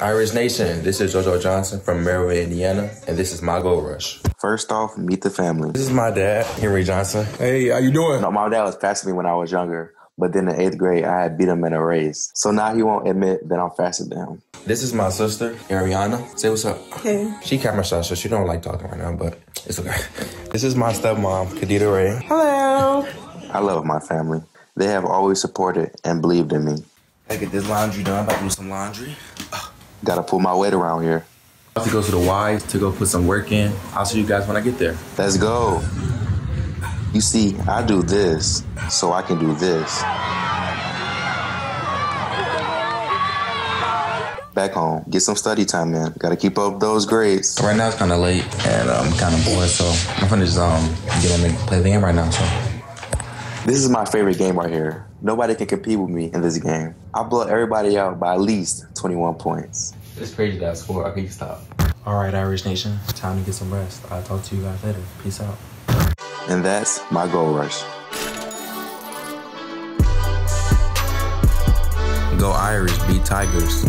Irish Nation, this is JoJo Johnson from Merrillville, Indiana, and this is my Gold Rush. First off, meet the family. This is my dad, Henry Johnson. Hey, how you doing? No, my dad was faster than me when I was younger, but then in eighth grade, I had beat him in a race. So now he won't admit that I'm faster than him. This is my sister, Ariana. Say what's up. Hey. She camera shy, so she don't like talking right now, but it's okay. This is my stepmom, Kadita Ray. Hello. I love my family. They have always supported and believed in me. I get this laundry done. I'm about to do some laundry. Gotta pull my weight around here. I have to go to the Y to go put some work in. I'll see you guys when I get there. Let's go. You see, I do this, so I can do this. Back home, get some study time in. Gotta keep up those grades. Right now it's kind of late and I'm kind of bored, so I'm gonna just um get in and play the game right now. So This is my favorite game right here. Nobody can compete with me in this game. I blow everybody out by at least 21 points. it's crazy that I score. Okay, you stop. All right, Irish Nation, time to get some rest. I'll talk to you guys later. Peace out. And that's my Gold Rush. Go Irish, beat Tigers.